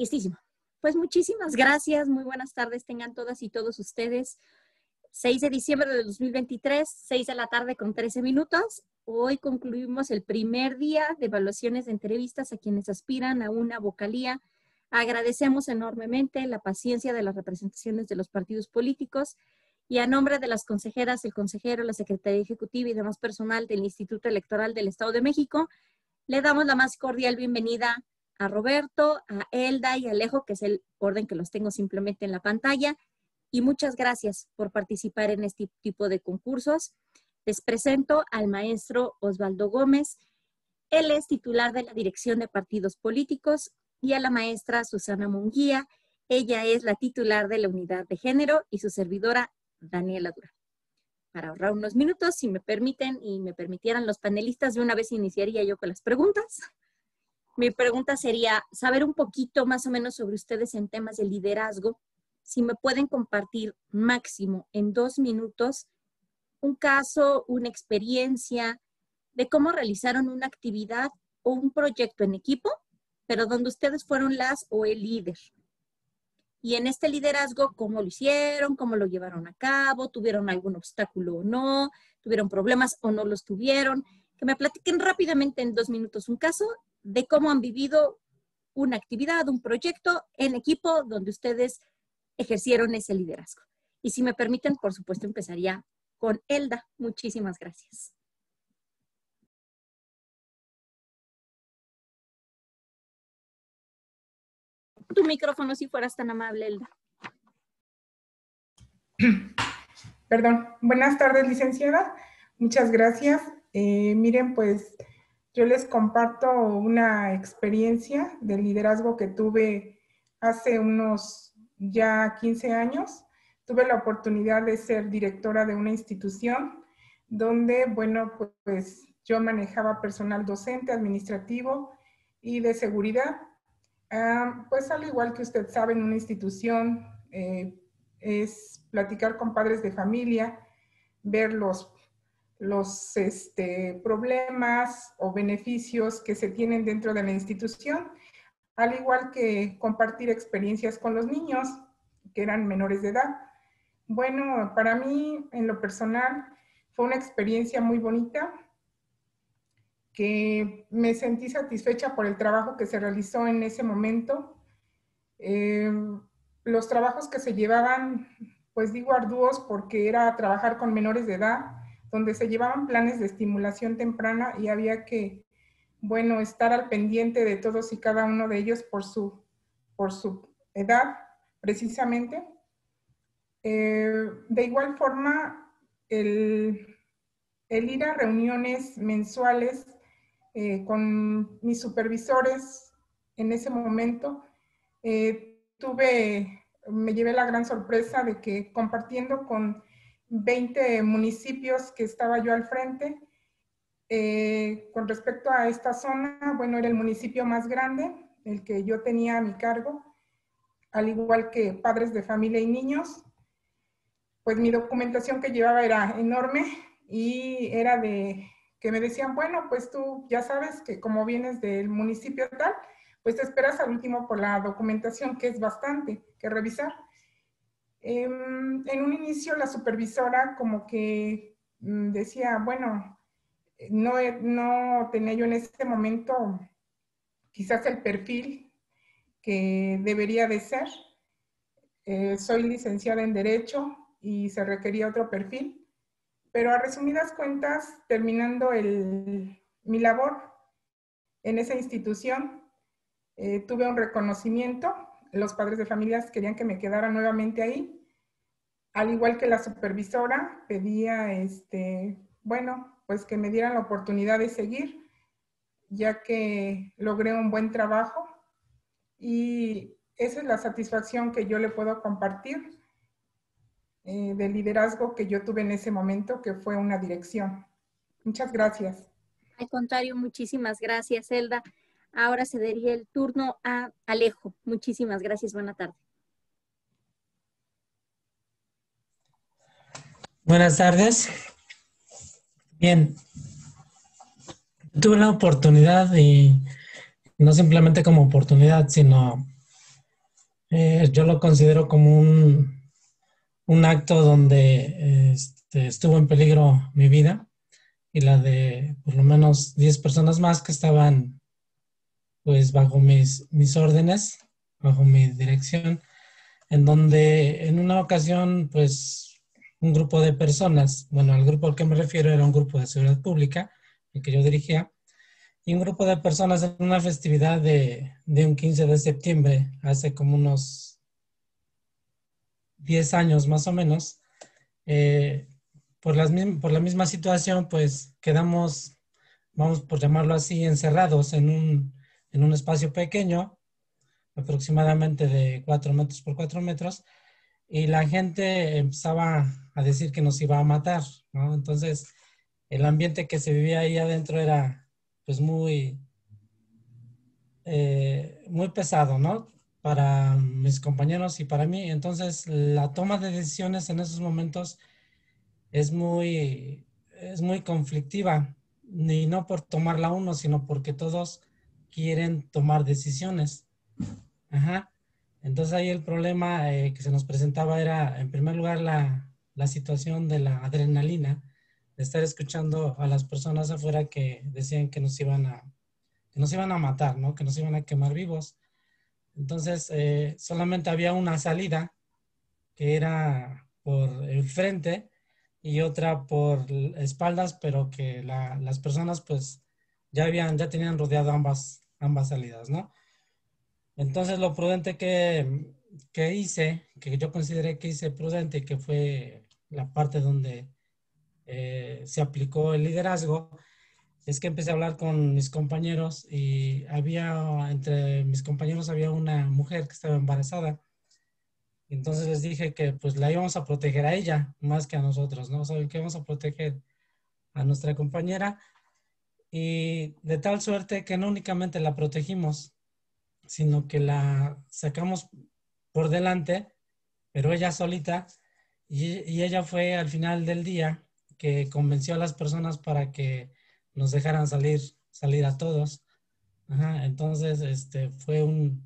Listísimo. Pues muchísimas gracias, muy buenas tardes tengan todas y todos ustedes. 6 de diciembre de 2023, 6 de la tarde con 13 minutos. Hoy concluimos el primer día de evaluaciones de entrevistas a quienes aspiran a una vocalía. Agradecemos enormemente la paciencia de las representaciones de los partidos políticos y a nombre de las consejeras, el consejero, la secretaria ejecutiva y demás personal del Instituto Electoral del Estado de México, le damos la más cordial bienvenida a Roberto, a Elda y a Alejo, que es el orden que los tengo simplemente en la pantalla. Y muchas gracias por participar en este tipo de concursos. Les presento al maestro Osvaldo Gómez. Él es titular de la Dirección de Partidos Políticos y a la maestra Susana Munguía. Ella es la titular de la Unidad de Género y su servidora Daniela Dura. Para ahorrar unos minutos, si me permiten y me permitieran los panelistas, de una vez iniciaría yo con las preguntas. Mi pregunta sería saber un poquito más o menos sobre ustedes en temas de liderazgo. Si me pueden compartir máximo en dos minutos un caso, una experiencia de cómo realizaron una actividad o un proyecto en equipo, pero donde ustedes fueron las o el líder. Y en este liderazgo, cómo lo hicieron, cómo lo llevaron a cabo, tuvieron algún obstáculo o no, tuvieron problemas o no los tuvieron. Que me platiquen rápidamente en dos minutos un caso de cómo han vivido una actividad, un proyecto en equipo donde ustedes ejercieron ese liderazgo. Y si me permiten, por supuesto, empezaría con Elda. Muchísimas gracias. Tu micrófono, si fueras tan amable, Elda. Perdón. Buenas tardes, licenciada. Muchas gracias. Eh, miren, pues yo les comparto una experiencia de liderazgo que tuve hace unos ya 15 años. Tuve la oportunidad de ser directora de una institución donde, bueno, pues yo manejaba personal docente, administrativo y de seguridad. Ah, pues al igual que usted sabe, en una institución eh, es platicar con padres de familia, ver los los este, problemas o beneficios que se tienen dentro de la institución, al igual que compartir experiencias con los niños que eran menores de edad. Bueno, para mí, en lo personal, fue una experiencia muy bonita, que me sentí satisfecha por el trabajo que se realizó en ese momento. Eh, los trabajos que se llevaban, pues digo arduos porque era trabajar con menores de edad, donde se llevaban planes de estimulación temprana y había que, bueno, estar al pendiente de todos y cada uno de ellos por su, por su edad, precisamente. Eh, de igual forma, el, ir a reuniones mensuales eh, con mis supervisores en ese momento, eh, tuve, me llevé la gran sorpresa de que compartiendo con 20 municipios que estaba yo al frente. Eh, con respecto a esta zona, bueno, era el municipio más grande, el que yo tenía a mi cargo, al igual que padres de familia y niños. Pues mi documentación que llevaba era enorme y era de que me decían, bueno, pues tú ya sabes que como vienes del municipio tal, pues te esperas al último por la documentación, que es bastante que revisar. Em, en un inicio la supervisora como que mm, decía, bueno, no, no tenía yo en ese momento quizás el perfil que debería de ser. Eh, soy licenciada en Derecho y se requería otro perfil, pero a resumidas cuentas, terminando mi labor en esa institución, eh, tuve un reconocimiento los padres de familias querían que me quedara nuevamente ahí. Al igual que la supervisora, pedía, este, bueno, pues que me dieran la oportunidad de seguir, ya que logré un buen trabajo. Y esa es la satisfacción que yo le puedo compartir eh, del liderazgo que yo tuve en ese momento, que fue una dirección. Muchas gracias. Al contrario, muchísimas gracias, Elda. Ahora se daría el turno a Alejo. Muchísimas gracias. Buena tarde. Buenas tardes. Bien. Tuve la oportunidad y no simplemente como oportunidad, sino eh, yo lo considero como un, un acto donde este, estuvo en peligro mi vida y la de por lo menos 10 personas más que estaban pues bajo mis, mis órdenes, bajo mi dirección, en donde en una ocasión pues un grupo de personas, bueno, el grupo al que me refiero era un grupo de seguridad pública, el que yo dirigía, y un grupo de personas en una festividad de, de un 15 de septiembre, hace como unos 10 años más o menos, eh, por, las, por la misma situación, pues quedamos, vamos por llamarlo así, encerrados en un, en un espacio pequeño, aproximadamente de 4 metros por 4 metros, y la gente empezaba a decir que nos iba a matar, ¿no? Entonces, el ambiente que se vivía ahí adentro era pues muy, eh, muy pesado, ¿no? Para mis compañeros y para mí. Entonces, la toma de decisiones en esos momentos es muy, es muy conflictiva, ni no por tomarla uno, sino porque todos quieren tomar decisiones. Ajá. Entonces ahí el problema eh, que se nos presentaba era, en primer lugar, la, la situación de la adrenalina, de estar escuchando a las personas afuera que decían que nos iban a, que nos iban a matar, ¿no? Que nos iban a quemar vivos. Entonces, eh, solamente había una salida que era por el frente y otra por espaldas, pero que las personas pues ya habían, ya tenían rodeado ambas, ambas salidas, ¿no? Entonces lo prudente que, que hice, que yo consideré que hice prudente, que fue la parte donde eh, se aplicó el liderazgo, es que empecé a hablar con mis compañeros y había, entre mis compañeros había una mujer que estaba embarazada entonces les dije que pues la íbamos a proteger a ella más que a nosotros, ¿no? Saben que vamos a proteger a nuestra compañera y de tal suerte que no únicamente la protegimos, sino que la sacamos por delante, pero ella solita, y, ella fue al final del día que convenció a las personas para que nos dejaran salir, salir a todos. entonces, este, fue un,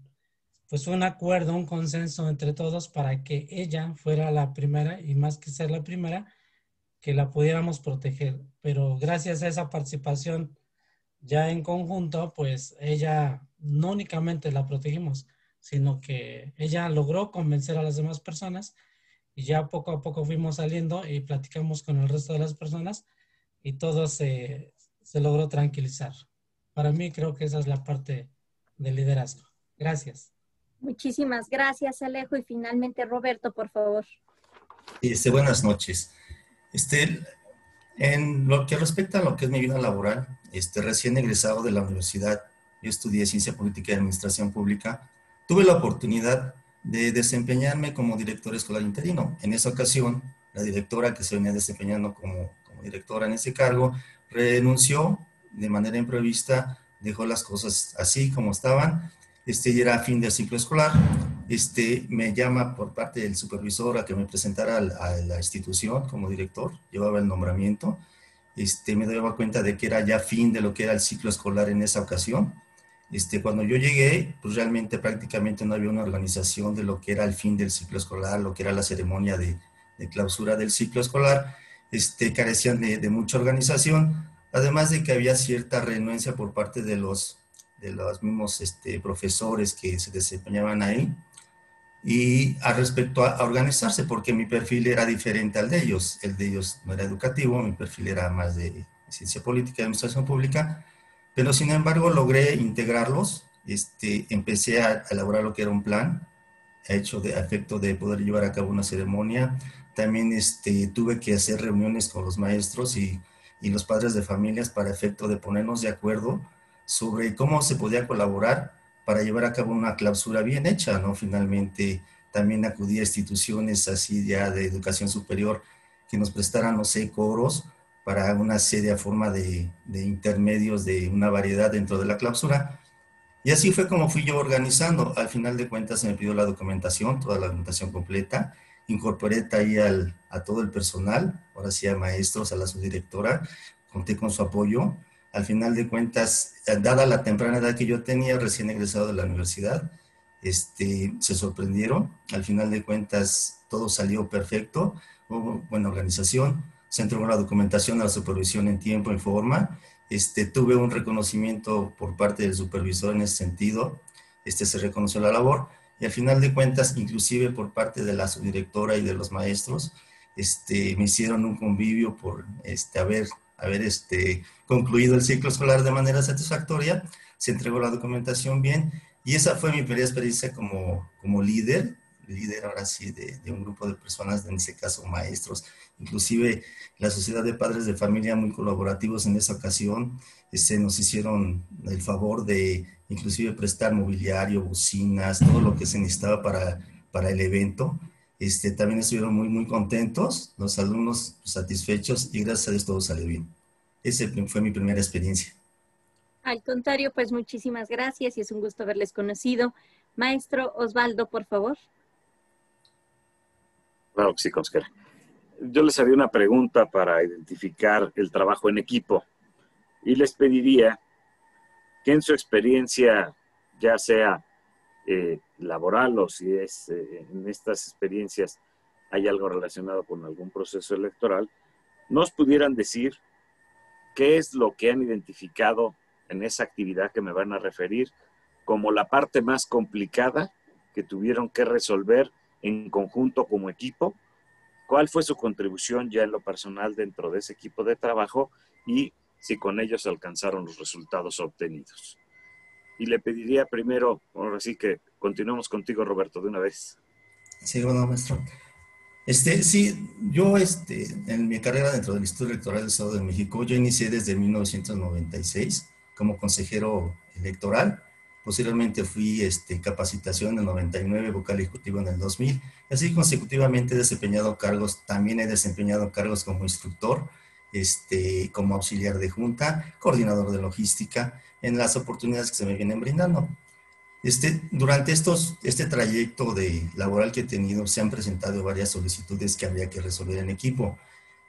pues fue un acuerdo, un consenso entre todos para que ella fuera la primera y más que ser la primera, que la pudiéramos proteger. Pero gracias a esa participación ya en conjunto, pues ella no únicamente la protegimos, sino que ella logró convencer a las demás personas y ya poco a poco fuimos saliendo y platicamos con el resto de las personas y todo se, se logró tranquilizar. Para mí creo que esa es la parte del liderazgo. Gracias. Muchísimas gracias, Alejo. Y finalmente, Roberto, por favor. Este, buenas noches. Este, en lo que respecta a lo que es mi vida laboral, este, recién egresado de la universidad, yo estudié Ciencia Política y Administración Pública, tuve la oportunidad de desempeñarme como director escolar interino. En esa ocasión, la directora que se venía desempeñando como, directora en ese cargo renunció de manera imprevista, dejó las cosas así como estaban este, ya era fin del ciclo escolar, este, me llama por parte del supervisor a que me presentara a la, institución como director, llevaba el nombramiento, este, me daba cuenta de que era ya fin de lo que era el ciclo escolar en esa ocasión. Este, cuando yo llegué, pues realmente prácticamente no había una organización de lo que era el fin del ciclo escolar, lo que era la ceremonia de, de clausura del ciclo escolar, este, carecían de, de mucha organización, además de que había cierta renuencia por parte de los de los mismos este, profesores que se desempeñaban ahí y al respecto a, organizarse, porque mi perfil era diferente al de ellos. El de ellos no era educativo, mi perfil era más de ciencia política y administración pública, pero sin embargo logré integrarlos, este, empecé a, elaborar lo que era un plan, hecho de efecto de poder llevar a cabo una ceremonia. También este, tuve que hacer reuniones con los maestros y, y los padres de familias para efecto de ponernos de acuerdo sobre cómo se podía colaborar para llevar a cabo una clausura bien hecha, ¿no? Finalmente también acudí a instituciones así ya de educación superior que nos prestaran, no sé, coros para una serie a forma de, de intermedios de una variedad dentro de la clausura. Y así fue como fui yo organizando. Al final de cuentas se me pidió la documentación, toda la documentación completa. Incorporé ahí al, a todo el personal, ahora sí a maestros, a la subdirectora, conté con su apoyo al final de cuentas, eh, dada la temprana edad que yo tenía, recién egresado de la universidad, este, se sorprendieron. Al final de cuentas, todo salió perfecto, hubo buena organización, se entregó la documentación a la supervisión en tiempo y forma. Este, tuve un reconocimiento por parte del supervisor en ese sentido, este, se reconoció la labor y al final de cuentas, inclusive por parte de la subdirectora y de los maestros, este, me hicieron un convivio por este, haber, haber este, concluido el ciclo escolar de manera satisfactoria, se entregó la documentación bien y esa fue mi primera experiencia como, como líder, líder ahora sí de, un grupo de personas, en este caso maestros, inclusive la Sociedad de Padres de Familia muy colaborativos en esa ocasión, este, nos hicieron el favor de inclusive prestar mobiliario, bocinas, todo lo que se necesitaba para, para el evento. Este, también estuvieron muy, muy contentos, los alumnos satisfechos y gracias a Dios todo salió bien. Esa fue mi primera experiencia. Al contrario, pues muchísimas gracias y es un gusto haberles conocido. Maestro Osvaldo, por favor. Claro que sí, Oscar. Yo les haría una pregunta para identificar el trabajo en equipo y les pediría que en su experiencia, ya sea eh, laboral o si es eh, en estas experiencias hay algo relacionado con algún proceso electoral, nos pudieran decir qué es lo que han identificado en esa actividad que me van a referir como la parte más complicada que tuvieron que resolver en conjunto como equipo, cuál fue su contribución ya en lo personal dentro de ese equipo de trabajo y si con ellos alcanzaron los resultados obtenidos. Y le pediría primero, ahora sí que continuemos contigo, Roberto, de una vez. Sí, bueno, maestro. Este, sí, yo este, en mi carrera dentro del Instituto Electoral del Estado de México, yo inicié desde 1996 como consejero electoral. Posteriormente fui este, capacitación en el 99, vocal ejecutivo en el 2000. Así consecutivamente he desempeñado cargos, también he desempeñado cargos como instructor, este, como auxiliar de junta, coordinador de logística, en las oportunidades que se me vienen brindando. Este, durante estos, este trayecto de laboral que he tenido, se han presentado varias solicitudes que habría que resolver en equipo.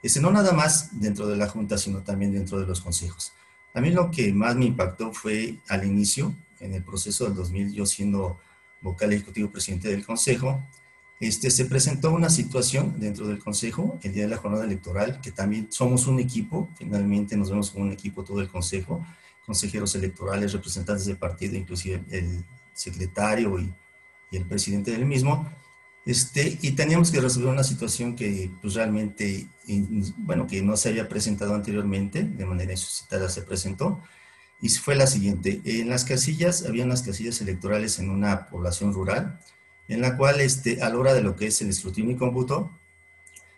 Este, no nada más dentro de la Junta, sino también dentro de los consejos. A mí lo que más me impactó fue al inicio, en el proceso del 2000, yo siendo vocal ejecutivo presidente del Consejo, este, se presentó una situación dentro del Consejo, el día de la jornada electoral, que también somos un equipo, finalmente nos vemos como un equipo todo el Consejo, consejeros electorales, representantes del partido, inclusive el secretario y, y, el presidente del mismo, este, y teníamos que resolver una situación que pues, realmente, bueno, que no se había presentado anteriormente, de manera insuscitada se presentó, y fue la siguiente. En las casillas, había unas casillas electorales en una población rural, en la cual este, a la hora de lo que es el escrutinio y cómputo,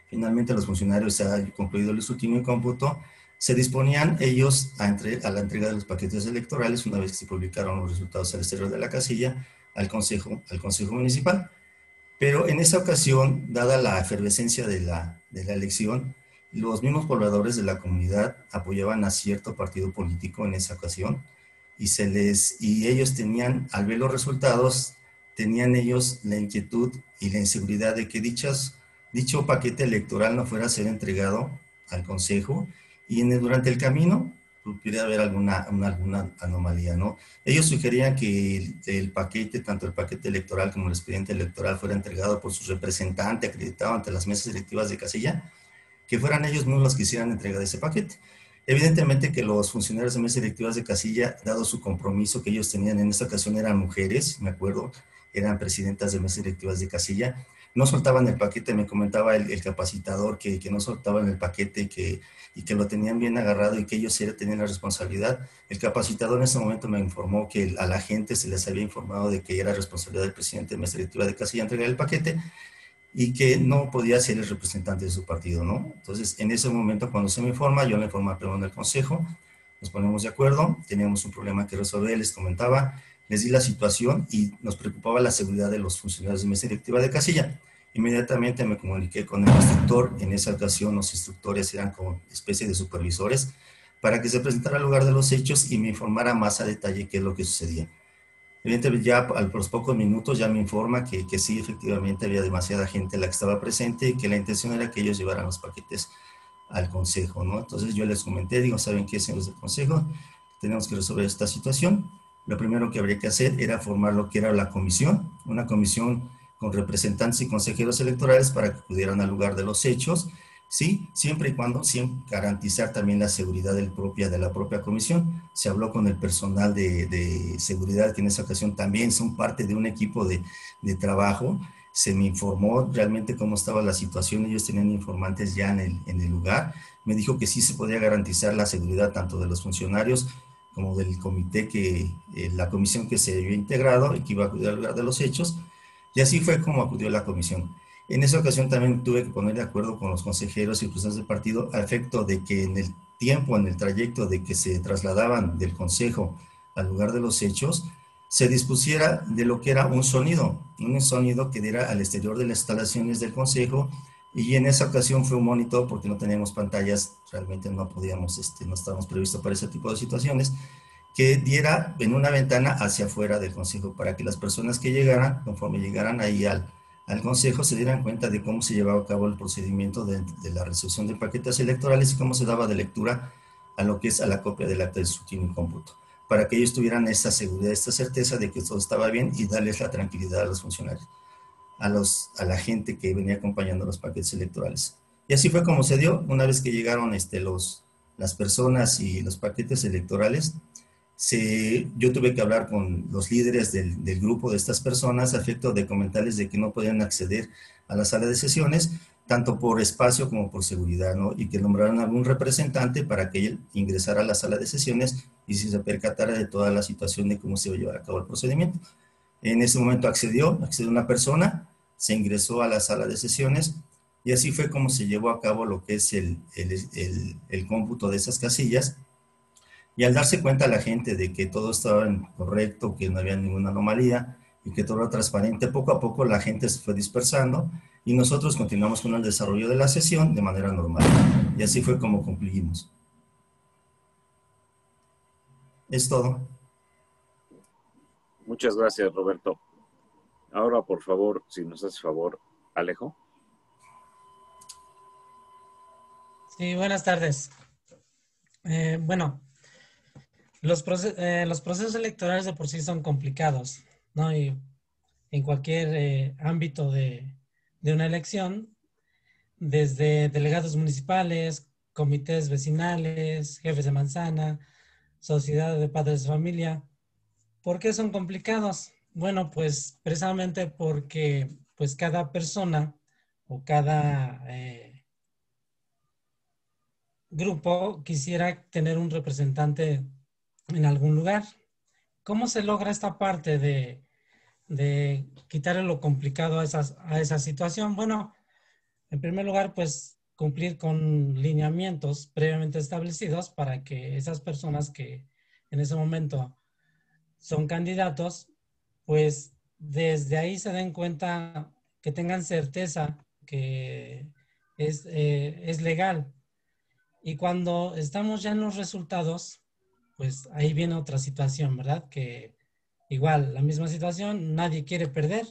finalmente los funcionarios se han concluido el escrutinio y cómputo, se disponían ellos a, entre, a, la entrega de los paquetes electorales una vez que se publicaron los resultados al exterior de la casilla al Consejo, al consejo Municipal. Pero en esa ocasión, dada la efervescencia de la, de la elección, los mismos pobladores de la comunidad apoyaban a cierto partido político en esa ocasión y, se les, y ellos tenían, al ver los resultados, tenían ellos la inquietud y la inseguridad de que dichas, dicho paquete electoral no fuera a ser entregado al Consejo y en durante el camino pudiera haber alguna, alguna anomalía, ¿no? Ellos sugerían que el, el, paquete, tanto el paquete electoral como el expediente electoral, fuera entregado por su representante acreditado ante las mesas electivas de casilla, que fueran ellos mismos los que hicieran entrega de ese paquete. Evidentemente que los funcionarios de mesas electivas de casilla, dado su compromiso que ellos tenían en esta ocasión, eran mujeres, me acuerdo, eran presidentas de mesas directivas de casilla, no soltaban el paquete, me comentaba el, capacitador que, que, no soltaban el paquete y que, y que lo tenían bien agarrado y que ellos tenían la responsabilidad. El capacitador en ese momento me informó que a la gente se les había informado de que era responsabilidad del presidente de mesa directiva de casilla entregar el paquete y que no podía ser el representante de su partido, ¿no? Entonces, en ese momento, cuando se me informa, yo le informo al pleno del consejo, nos ponemos de acuerdo, teníamos un problema que resolver, les comentaba, les di la situación y nos preocupaba la seguridad de los funcionarios de mesa directiva de casilla. Inmediatamente me comuniqué con el instructor, en esa ocasión los instructores eran como especie de supervisores, para que se presentara al lugar de los hechos y me informara más a detalle qué es lo que sucedía. Evidentemente ya a los pocos minutos ya me informa que, que sí, efectivamente había demasiada gente la que estaba presente y que la intención era que ellos llevaran los paquetes al consejo, ¿no? Entonces yo les comenté, digo, ¿saben qué, señores del consejo? Tenemos que resolver esta situación lo primero que habría que hacer era formar lo que era la comisión, una comisión con representantes y consejeros electorales para que pudieran al lugar de los hechos, sí, siempre y cuando siempre garantizar también la seguridad del propia, de la propia comisión. Se habló con el personal de, de, seguridad que en esa ocasión también son parte de un equipo de, de trabajo. Se me informó realmente cómo estaba la situación, ellos tenían informantes ya en el, en el lugar. Me dijo que sí se podía garantizar la seguridad tanto de los funcionarios como del comité que, eh, la comisión que se había integrado y que iba a acudir al lugar de los hechos. Y así fue como acudió la comisión. En esa ocasión también tuve que poner de acuerdo con los consejeros y presidentes del partido a efecto de que en el tiempo, en el trayecto de que se trasladaban del consejo al lugar de los hechos, se dispusiera de lo que era un sonido, un sonido que diera al exterior de las instalaciones del consejo y en esa ocasión fue un monitor porque no teníamos pantallas, realmente no podíamos, este, no estábamos previstos para ese tipo de situaciones, que diera en una ventana hacia afuera del consejo para que las personas que llegaran, conforme llegaran ahí al, al consejo, se dieran cuenta de cómo se llevaba a cabo el procedimiento de, la recepción de paquetes electorales y cómo se daba de lectura a lo que es a la copia del acta de escrutinio y cómputo, para que ellos tuvieran esa seguridad, esta certeza de que todo estaba bien y darles la tranquilidad a los funcionarios a, los, a la gente que venía acompañando los paquetes electorales. Y así fue como se dio, una vez que llegaron este, los, las personas y los paquetes electorales, se, yo tuve que hablar con los líderes del, del, grupo de estas personas a efecto de comentarles de que no podían acceder a la sala de sesiones, tanto por espacio como por seguridad, ¿no? Y que nombraran algún representante para que él ingresara a la sala de sesiones y se percatara de toda la situación de cómo se iba a llevar a cabo el procedimiento. En ese momento accedió, accedió una persona, se ingresó a la sala de sesiones y así fue como se llevó a cabo lo que es el, el, el, el cómputo de esas casillas. Y al darse cuenta la gente de que todo estaba correcto, que no había ninguna anomalía y que todo era transparente, poco a poco la gente se fue dispersando y nosotros continuamos con el desarrollo de la sesión de manera normal. Y así fue como concluimos. Es todo. Muchas gracias, Roberto. Ahora, por favor, si nos hace favor, Alejo. Sí, buenas tardes. Eh, bueno, eh, los, procesos electorales de por sí son complicados, ¿no? Y en cualquier eh, ámbito de, de una elección, desde delegados municipales, comités vecinales, jefes de manzana, sociedad de padres de familia, ¿Por qué son complicados? Bueno, pues precisamente porque pues cada persona o cada eh, grupo quisiera tener un representante en algún lugar. ¿Cómo se logra esta parte de, de quitarle lo complicado a, esas, a esa situación? Bueno, en primer lugar, pues cumplir con lineamientos previamente establecidos para que esas personas que en ese momento son candidatos, pues desde ahí se den cuenta que tengan certeza que es, eh, es legal. Y cuando estamos ya en los resultados, pues ahí viene otra situación, ¿verdad? Que igual, la misma situación, nadie quiere perder,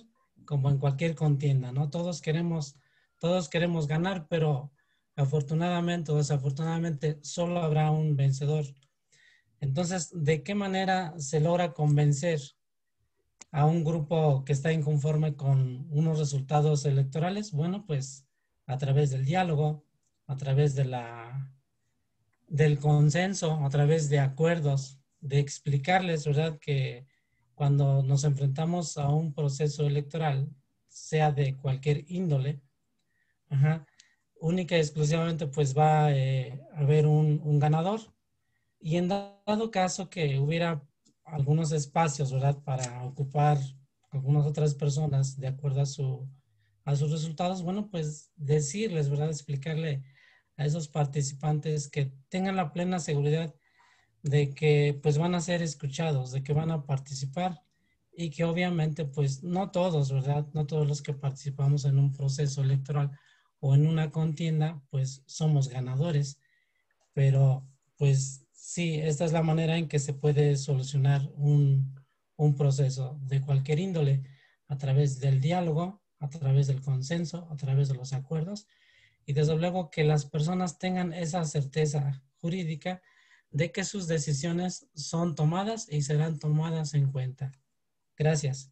como en cualquier contienda, ¿no? Todos queremos, todos queremos ganar, pero afortunadamente o desafortunadamente solo habrá un vencedor. Entonces, ¿de qué manera se logra convencer a un grupo que está inconforme con unos resultados electorales? Bueno, pues a través del diálogo, a través de la, del consenso, a través de acuerdos, de explicarles, ¿verdad? Que cuando nos enfrentamos a un proceso electoral, sea de cualquier índole, única y exclusivamente pues va eh, a haber un, un ganador y en dado caso que hubiera algunos espacios, ¿verdad? Para ocupar algunas otras personas de acuerdo a, su, a sus resultados, bueno, pues decirles, ¿verdad? Explicarle a esos participantes que tengan la plena seguridad de que pues van a ser escuchados, de que van a participar y que obviamente pues no todos, ¿verdad? No todos los que participamos en un proceso electoral o en una contienda pues somos ganadores, pero pues Sí, esta es la manera en que se puede solucionar un, un proceso de cualquier índole a través del diálogo, a través del consenso, a través de los acuerdos y desde luego que las personas tengan esa certeza jurídica de que sus decisiones son tomadas y serán tomadas en cuenta. Gracias.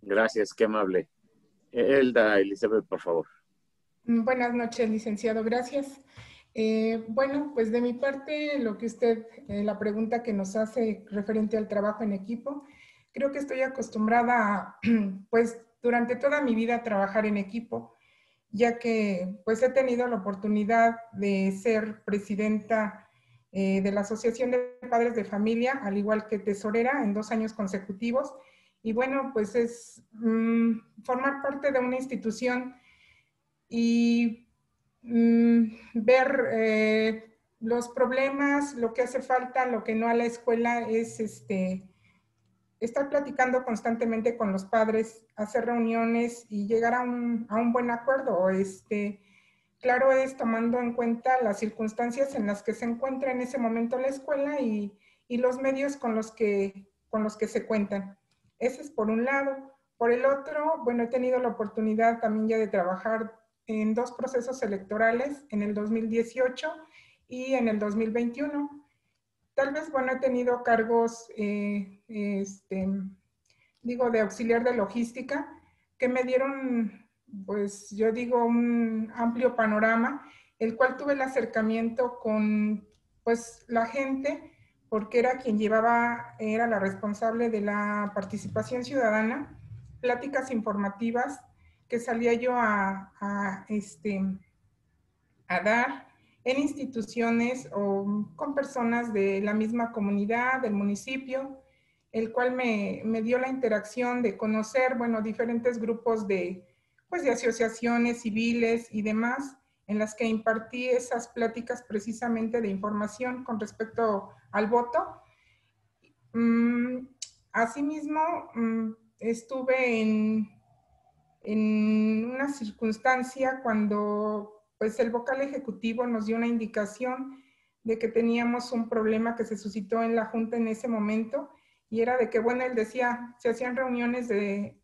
Gracias, qué amable. Elda Elizabeth, por favor. Mm, buenas noches, licenciado. Gracias. Eh, bueno, pues de mi parte, lo que usted, eh, la pregunta que nos hace referente al trabajo en equipo, creo que estoy acostumbrada, pues durante toda mi vida a trabajar en equipo, ya que pues he tenido la oportunidad de ser presidenta eh, de la Asociación de Padres de Familia, al igual que tesorera en dos años consecutivos. Y bueno, pues es mm, formar parte de una institución y mm, ver eh, los problemas, lo que hace falta, lo que no a la escuela es este, estar platicando constantemente con los padres, hacer reuniones y llegar a un, a un buen acuerdo. Este, claro es tomando en cuenta las circunstancias en las que se encuentra en ese momento la escuela y, y los medios con los, que, con los que se cuentan. Ese es por un lado. Por el otro, bueno, he tenido la oportunidad también ya de trabajar en dos procesos electorales, en el 2018 y en el 2021 Tal vez, bueno, he tenido cargos, eh, este, digo, de auxiliar de logística, que me dieron, pues yo digo, un amplio panorama, el cual tuve el acercamiento con, pues, la gente, porque era quien llevaba, era la responsable de la participación ciudadana, pláticas informativas que salía yo a, este, a dar en instituciones o con personas de la misma comunidad, del municipio, el cual me, dio la interacción de conocer, bueno, diferentes grupos de, pues, de asociaciones civiles y demás, en las que impartí esas pláticas precisamente de información con respecto al voto. Mm, asimismo, mm, estuve en, en una circunstancia cuando pues el vocal ejecutivo nos dio una indicación de que teníamos un problema que se suscitó en la Junta en ese momento y era de que, bueno, él decía, se hacían reuniones de,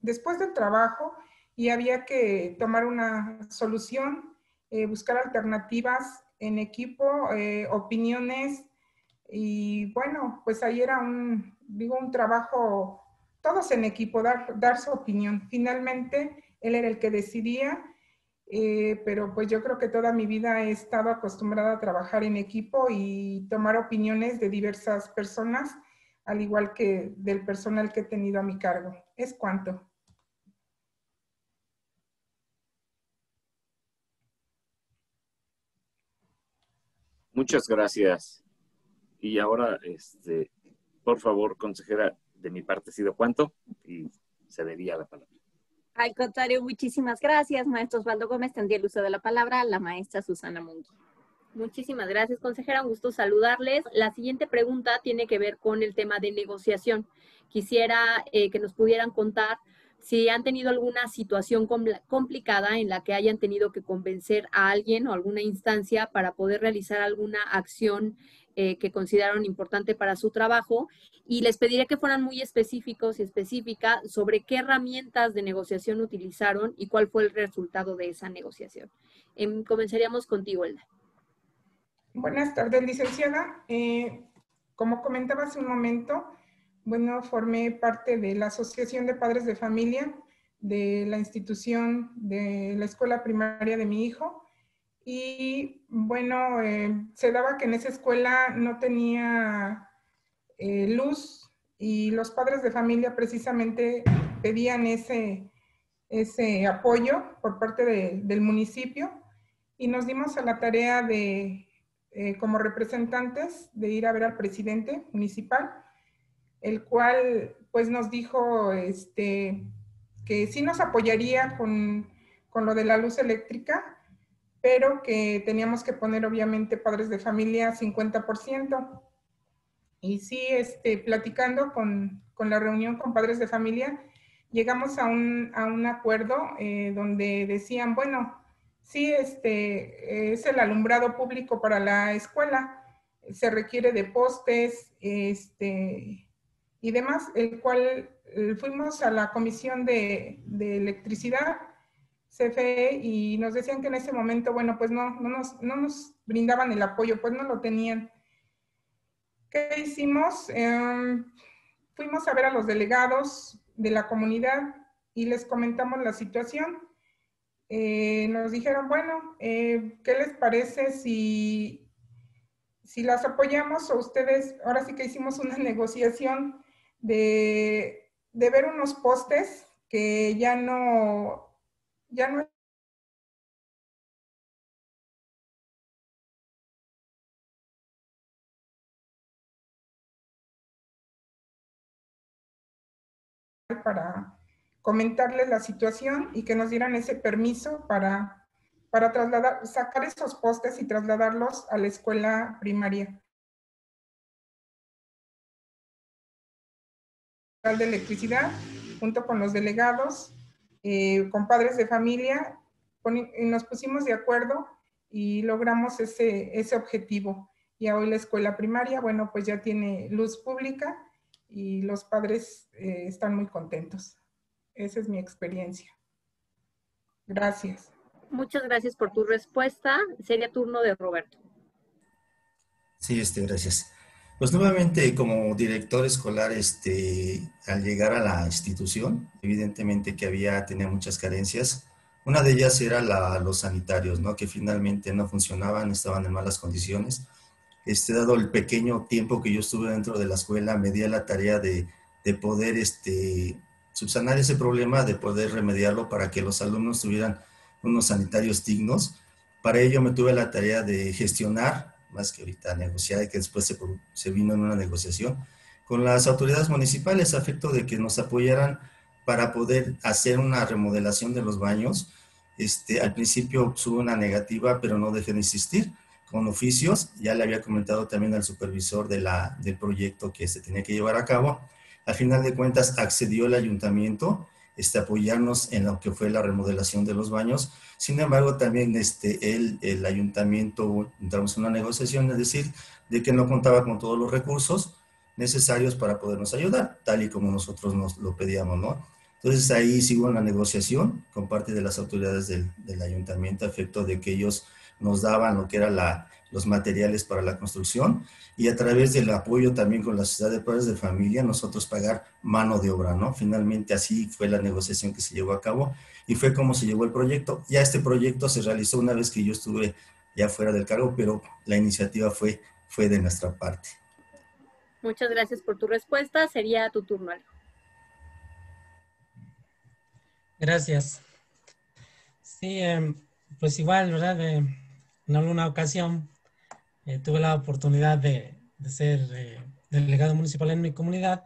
después del trabajo y había que tomar una solución, eh, buscar alternativas en equipo, eh, opiniones y bueno, pues ahí era un, digo, un trabajo, todos en equipo, dar, dar su opinión. Finalmente, él era el que decidía eh, pero pues yo creo que toda mi vida he estado acostumbrada a trabajar en equipo y tomar opiniones de diversas personas, al igual que del personal que he tenido a mi cargo. Es cuanto. Muchas gracias. Y ahora, este, por favor, consejera, de mi parte ha sido cuánto y se debía la palabra. Al contrario, muchísimas gracias, maestro Osvaldo Gómez. Tendría el uso de la palabra la maestra Susana Mungi. Muchísimas gracias, consejera. Un gusto saludarles. La siguiente pregunta tiene que ver con el tema de negociación. Quisiera eh, que nos pudieran contar si han tenido alguna situación complicada en la que hayan tenido que convencer a alguien o alguna instancia para poder realizar alguna acción eh, que consideraron importante para su trabajo y les pediría que fueran muy específicos y específica sobre qué herramientas de negociación utilizaron y cuál fue el resultado de esa negociación. Em, comenzaríamos contigo, Elda. Buenas tardes, licenciada. Eh, como comentaba hace un momento, bueno, formé parte de la Asociación de Padres de Familia de la institución de la escuela primaria de mi hijo y bueno, eh, se daba que en esa escuela no tenía eh, luz y los padres de familia precisamente pedían ese, ese apoyo por parte del municipio y nos dimos a la tarea de, eh, como representantes, de ir a ver al presidente municipal, el cual pues nos dijo este, que sí nos apoyaría con, con lo de la luz eléctrica, pero que teníamos que poner obviamente padres de familia 50%. Y sí, este, platicando con, con la reunión con padres de familia, llegamos a un, a un acuerdo eh, donde decían, bueno, sí, este, es el alumbrado público para la escuela, se requiere de postes este, y demás, el cual eh, fuimos a la comisión de, de electricidad CFE y nos decían que en ese momento, bueno, pues no, no, nos, no nos brindaban el apoyo, pues no lo tenían. ¿Qué hicimos? Em, fuimos a ver a los delegados de la comunidad y les comentamos la situación. Eh, nos dijeron, bueno, eh, ¿qué les parece si, si las apoyamos o ustedes, ahora sí que hicimos una negociación de, de ver unos postes que ya no, ya no para comentarles la situación y que nos dieran ese permiso para, para trasladar, sacar esos postes y trasladarlos a la escuela primaria. de electricidad, junto con los delegados, eh, con padres de familia, nos pusimos de acuerdo y logramos ese, ese objetivo. Y hoy la escuela primaria, bueno, pues ya tiene luz pública y los padres eh, están muy contentos. Esa es mi experiencia. Gracias. Muchas gracias por tu respuesta. Sería turno de Roberto. Sí, este, gracias. Pues nuevamente como director escolar, este, al llegar a la institución, evidentemente que había, tenía muchas carencias. Una de ellas era la, los sanitarios, ¿no? Que finalmente no funcionaban, estaban en malas condiciones este, dado el pequeño tiempo que yo estuve dentro de la escuela, me di a la tarea de, de poder este, subsanar ese problema, de poder remediarlo para que los alumnos tuvieran unos sanitarios dignos. Para ello me tuve la tarea de gestionar, más que ahorita negociar, y que después se, se vino en una negociación, con las autoridades municipales a efecto de que nos apoyaran para poder hacer una remodelación de los baños. Este, al principio hubo una negativa, pero no dejé de insistir con oficios. Ya le había comentado también al supervisor de la, del proyecto que se tenía que llevar a cabo. Al final de cuentas accedió el ayuntamiento este, apoyarnos en lo que fue la remodelación de los baños. Sin embargo, también este, el, el ayuntamiento entramos en una negociación, es decir, de que no contaba con todos los recursos necesarios para podernos ayudar, tal y como nosotros nos lo pedíamos, ¿no? Entonces ahí sigo una negociación con parte de las autoridades del, del ayuntamiento a efecto de que ellos nos daban lo que eran los materiales para la construcción y a través del apoyo también con la Sociedad de Padres de Familia, nosotros pagar mano de obra, ¿no? Finalmente así fue la negociación que se llevó a cabo y fue como se llevó el proyecto. Ya este proyecto se realizó una vez que yo estuve ya fuera del cargo, pero la iniciativa fue, fue de nuestra parte. Muchas gracias por tu respuesta. Sería tu turno, Gracias. Sí, em, pues igual, ¿verdad? en alguna ocasión eh, tuve la oportunidad de, ser eh, delegado municipal en mi comunidad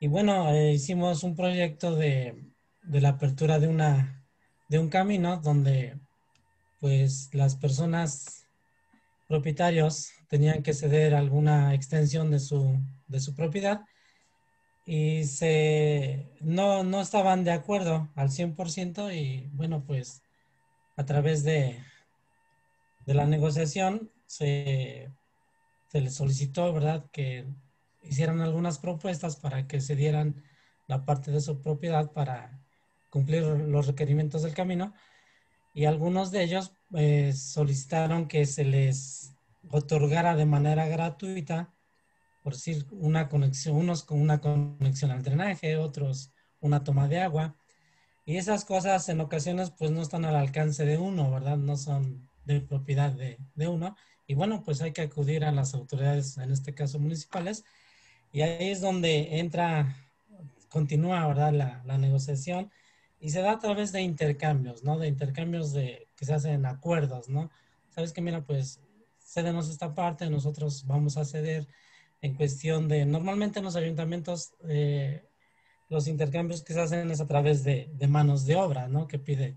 y bueno, eh, hicimos un proyecto de, de, la apertura de, una, de un camino donde pues las personas propietarios tenían que ceder alguna extensión de su, de su propiedad y se, no, no estaban de acuerdo al 100% y bueno, pues a través de, de la negociación se, se les solicitó, ¿verdad?, que hicieran algunas propuestas para que se dieran la parte de su propiedad para cumplir los requerimientos del camino y algunos de ellos eh, solicitaron que se les otorgara de manera gratuita, por decir, una conexión, unos con una conexión al drenaje, otros una toma de agua. Y esas cosas en ocasiones pues no están al alcance de uno, ¿verdad? No son de propiedad de, de, uno. Y bueno, pues hay que acudir a las autoridades, en este caso municipales, y ahí es donde entra, continúa, ¿verdad? La, la negociación y se da a través de intercambios, ¿no? De intercambios de, que se hacen acuerdos, ¿no? Sabes que, mira, pues cédenos esta parte, nosotros vamos a ceder en cuestión de, normalmente en los ayuntamientos, eh, los intercambios que se hacen es a través de, de manos de obra, ¿no? Que pide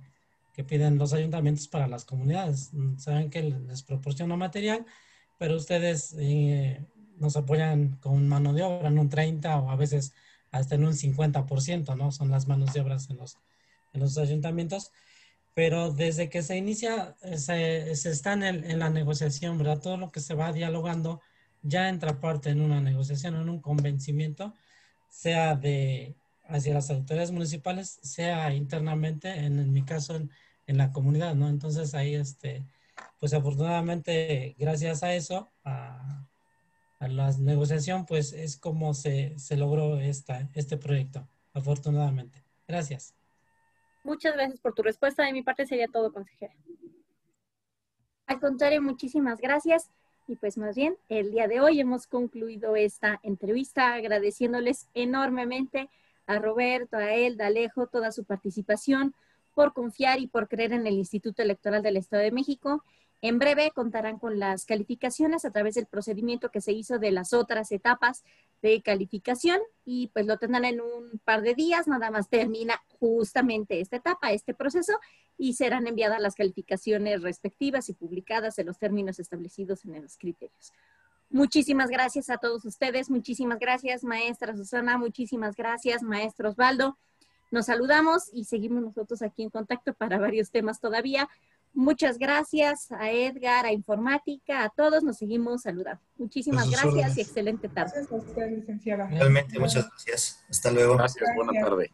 que piden los ayuntamientos para las comunidades. Saben que les proporciona material, pero ustedes eh, nos apoyan con mano de obra en un 30 o a veces hasta en un 50%, ¿no? Son las manos de obras en los, en los ayuntamientos. Pero desde que se inicia, se, se está en, el, en, la negociación, ¿verdad? Todo lo que se va dialogando ya entra parte en una negociación, en un convencimiento, sea de hacia las autoridades municipales, sea internamente, en, mi caso, en, en, la comunidad, ¿no? Entonces ahí, este, pues afortunadamente, gracias a eso, a, a la negociación, pues es como se, se logró esta, este proyecto, afortunadamente. Gracias. Muchas gracias por tu respuesta. De mi parte sería todo, consejera. Al contrario, muchísimas gracias. Y pues más bien, el día de hoy hemos concluido esta entrevista agradeciéndoles enormemente a Roberto, a él, a Alejo, toda su participación, por confiar y por creer en el Instituto Electoral del Estado de México. En breve contarán con las calificaciones a través del procedimiento que se hizo de las otras etapas de calificación y pues lo tendrán en un par de días, nada más termina justamente esta etapa, este proceso y serán enviadas las calificaciones respectivas y publicadas en los términos establecidos en los criterios. Muchísimas gracias a todos ustedes, muchísimas gracias maestra Susana, muchísimas gracias maestro Osvaldo. Nos saludamos y seguimos nosotros aquí en contacto para varios temas todavía. Muchas gracias a Edgar, a Informática, a todos. Nos seguimos saludando. Muchísimas gracias y excelente tarde. Gracias a usted, licenciada. Realmente, muchas gracias. Hasta luego. Gracias, buena tarde.